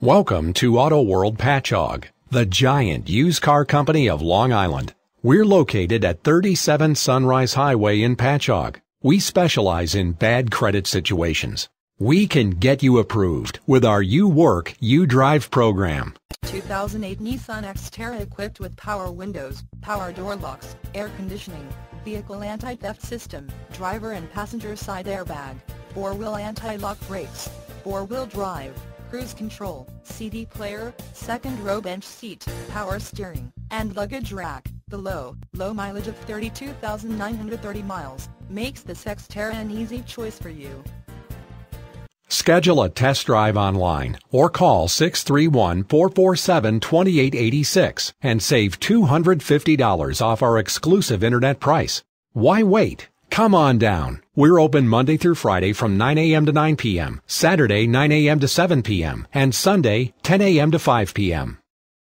Welcome to Auto World Patchogue, the giant used car company of Long Island. We're located at 37 Sunrise Highway in Patchogue. We specialize in bad credit situations. We can get you approved with our You Work, You Drive program. 2008 Nissan Xterra equipped with power windows, power door locks, air conditioning, vehicle anti-theft system, driver and passenger side airbag, four-wheel anti-lock brakes, four-wheel drive, cruise control, CD player, second row bench seat, power steering, and luggage rack. The low, low mileage of 32,930 miles, makes the Xterra an easy choice for you. Schedule a test drive online or call 631-447-2886 and save $250 off our exclusive internet price. Why wait? Come on down. We're open Monday through Friday from 9 a.m. to 9 p.m., Saturday 9 a.m. to 7 p.m., and Sunday 10 a.m. to 5 p.m.